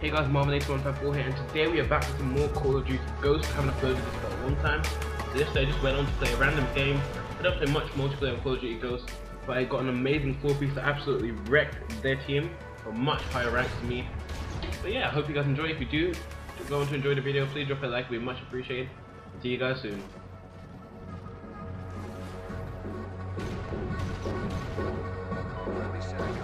Hey guys, Marvinator154 here, and today we are back with some more Call of Duty Ghosts. I haven't uploaded this for a long time. So yesterday I just went on to play a random game. I don't play much multiplayer on Call of Duty Ghosts, but I got an amazing 4-piece that absolutely wrecked their team for much higher ranks than me. But yeah, I hope you guys enjoy. If you do, if go on to enjoy the video, please drop a like, we much appreciate. See you guys soon. Let me